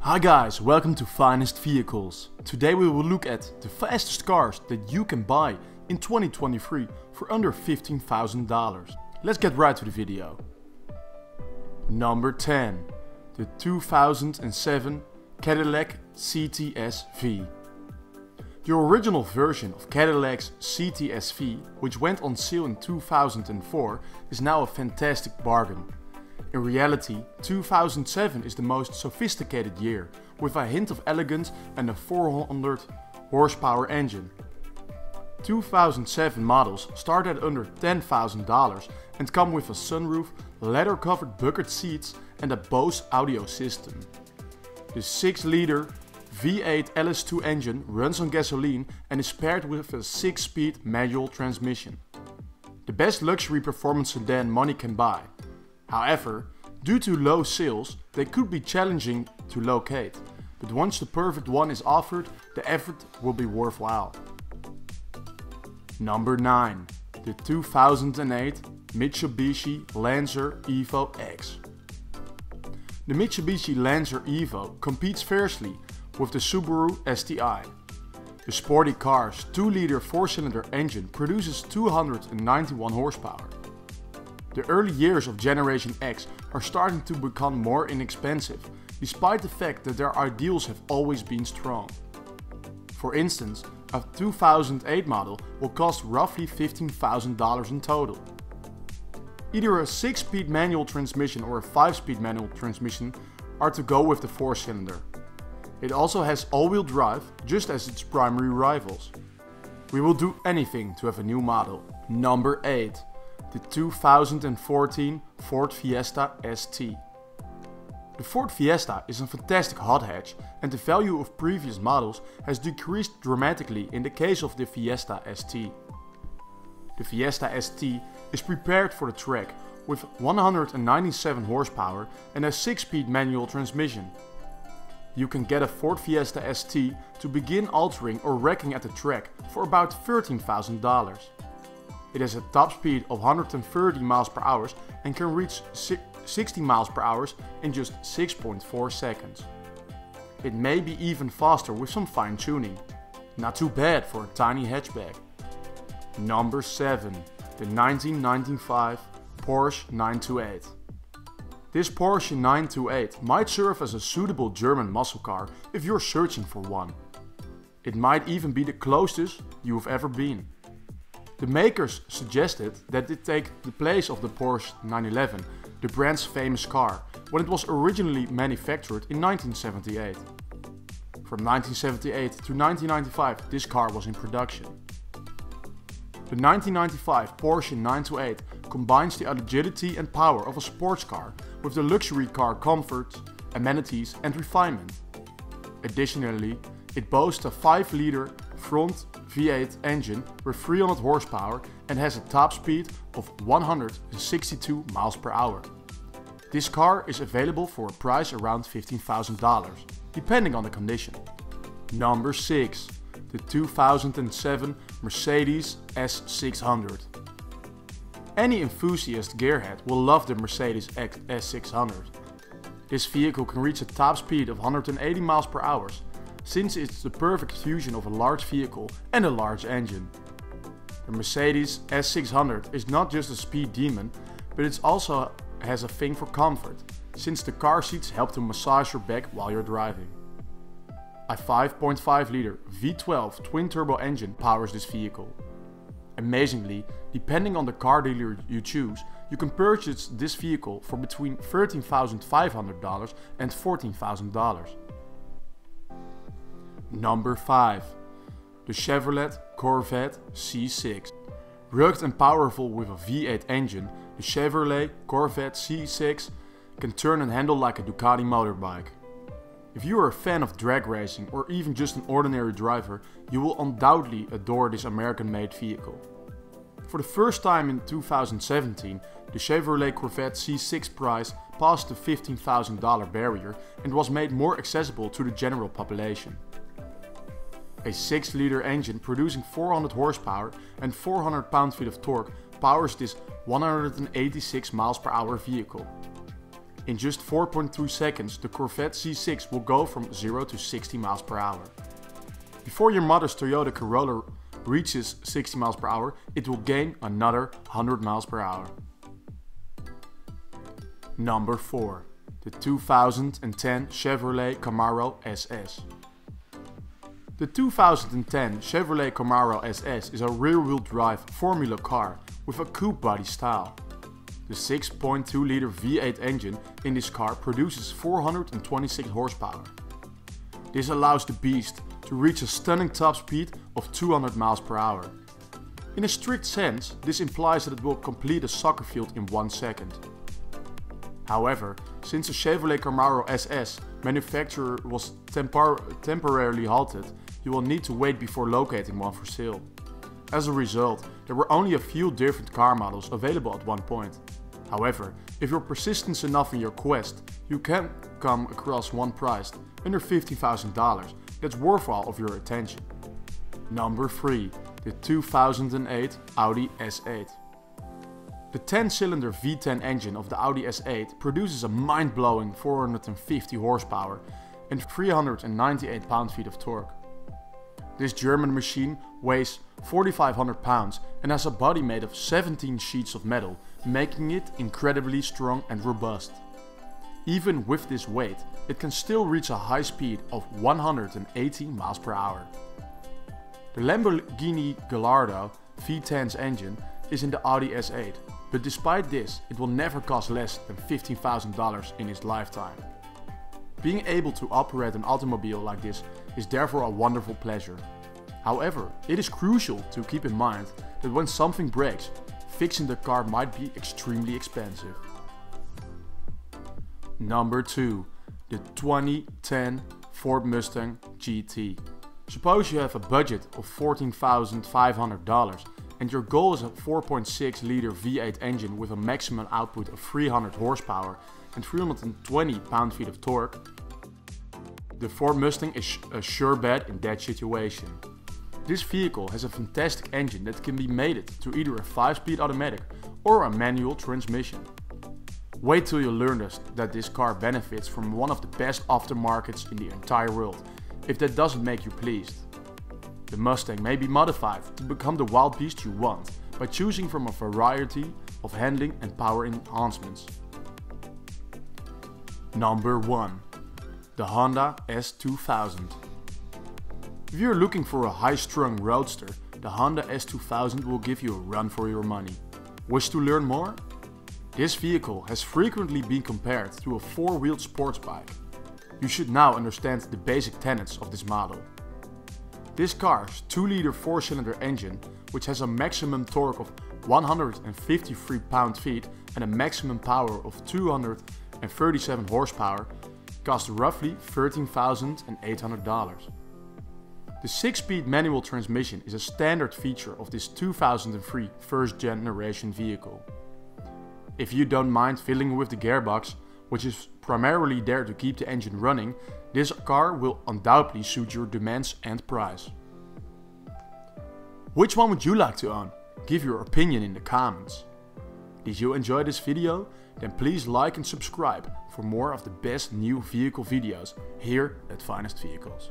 Hi guys, welcome to Finest Vehicles. Today we will look at the fastest cars that you can buy in 2023 for under $15,000. Let's get right to the video. Number 10. The 2007 Cadillac CTS V. The original version of Cadillac's CTS V, which went on sale in 2004, is now a fantastic bargain. In reality, 2007 is the most sophisticated year, with a hint of elegance and a 400 horsepower engine. 2007 models start at under $10,000 and come with a sunroof, leather covered bucket seats and a Bose audio system. The 6 liter V8 LS2 engine runs on gasoline and is paired with a 6 speed manual transmission. The best luxury performance sedan money can buy. However, due to low sales, they could be challenging to locate, but once the perfect one is offered, the effort will be worthwhile. Number 9. The 2008 Mitsubishi Lancer Evo X. The Mitsubishi Lancer Evo competes fiercely with the Subaru STI. The sporty car's 2-liter 4-cylinder engine produces 291 horsepower. The early years of Generation X are starting to become more inexpensive, despite the fact that their ideals have always been strong. For instance, a 2008 model will cost roughly $15,000 in total. Either a 6-speed manual transmission or a 5-speed manual transmission are to go with the 4-cylinder. It also has all-wheel drive, just as its primary rivals. We will do anything to have a new model. Number 8 the 2014 Ford Fiesta ST. The Ford Fiesta is a fantastic hot hatch and the value of previous models has decreased dramatically in the case of the Fiesta ST. The Fiesta ST is prepared for the track with 197 horsepower and a 6-speed manual transmission. You can get a Ford Fiesta ST to begin altering or wrecking at the track for about $13,000. It has a top speed of 130 miles per hour and can reach 60 miles per hour in just 6.4 seconds. It may be even faster with some fine tuning. Not too bad for a tiny hatchback. Number 7. The 1995 Porsche 928. This Porsche 928 might serve as a suitable German muscle car if you're searching for one. It might even be the closest you've ever been. The makers suggested that it take the place of the Porsche 911, the brand's famous car, when it was originally manufactured in 1978. From 1978 to 1995 this car was in production. The 1995 Porsche 928 combines the agility and power of a sports car with the luxury car comfort, amenities and refinement. Additionally, it boasts a 5-liter front V8 engine with 300 horsepower and has a top speed of 162 miles per hour. This car is available for a price around $15,000, depending on the condition. Number 6. The 2007 Mercedes S600. Any enthusiast gearhead will love the Mercedes S600. This vehicle can reach a top speed of 180 miles per hour since it's the perfect fusion of a large vehicle and a large engine. The Mercedes S600 is not just a speed demon, but it also has a thing for comfort, since the car seats help to massage your back while you're driving. A 5.5 liter V12 twin turbo engine powers this vehicle. Amazingly, depending on the car dealer you choose, you can purchase this vehicle for between $13,500 and $14,000. Number 5. The Chevrolet Corvette C6. Rugged and powerful with a V8 engine, the Chevrolet Corvette C6 can turn and handle like a Ducati motorbike. If you are a fan of drag racing or even just an ordinary driver, you will undoubtedly adore this American-made vehicle. For the first time in 2017, the Chevrolet Corvette C6 price passed the $15,000 barrier and was made more accessible to the general population. A 6 liter engine producing 400 horsepower and 400 pound-feet of torque powers this 186 miles per hour vehicle. In just 4.2 seconds, the Corvette C6 will go from 0 to 60 miles per hour. Before your mother's Toyota Corolla reaches 60 miles per hour, it will gain another 100 miles per hour. Number 4. The 2010 Chevrolet Camaro SS. The 2010 Chevrolet Camaro SS is a rear-wheel drive formula car with a coupe body style. The 6.2 liter V8 engine in this car produces 426 horsepower. This allows the beast to reach a stunning top speed of 200 miles per hour. In a strict sense, this implies that it will complete a soccer field in one second. However, since the Chevrolet Camaro SS manufacturer was tempor temporarily halted, you will need to wait before locating one for sale. As a result, there were only a few different car models available at one point. However, if you're persistent enough in your quest, you can come across one priced under $50,000 that's worthwhile of your attention. Number 3. The 2008 Audi S8. The 10-cylinder V10 engine of the Audi S8 produces a mind-blowing 450 horsepower and 398 pound-feet of torque. This German machine weighs 4500 pounds and has a body made of 17 sheets of metal, making it incredibly strong and robust. Even with this weight, it can still reach a high speed of 180 miles per hour. The Lamborghini Gallardo V10's engine is in the Audi S8 but despite this, it will never cost less than $15,000 in its lifetime. Being able to operate an automobile like this is therefore a wonderful pleasure. However, it is crucial to keep in mind that when something breaks, fixing the car might be extremely expensive. Number 2. The 2010 Ford Mustang GT. Suppose you have a budget of $14,500 and your goal is a 4.6 liter V8 engine with a maximum output of 300 horsepower and 320 pound-feet of torque, the Ford Mustang is a sure bet in that situation. This vehicle has a fantastic engine that can be mated to either a 5-speed automatic or a manual transmission. Wait till you learn this, that this car benefits from one of the best aftermarkets in the entire world, if that doesn't make you pleased. The Mustang may be modified to become the wild beast you want by choosing from a variety of handling and power enhancements. Number 1. The Honda S2000 If you're looking for a high-strung roadster, the Honda S2000 will give you a run for your money. Wish to learn more? This vehicle has frequently been compared to a four-wheeled sports bike. You should now understand the basic tenets of this model. This car's 2-liter 4-cylinder engine, which has a maximum torque of 153 pound-feet and a maximum power of 237 horsepower, cost roughly $13,800. The 6-speed manual transmission is a standard feature of this 2003 first generation vehicle. If you don't mind fiddling with the gearbox, which is primarily there to keep the engine running, this car will undoubtedly suit your demands and price. Which one would you like to own? Give your opinion in the comments. Did you enjoy this video? Then please like and subscribe for more of the best new vehicle videos here at Finest Vehicles.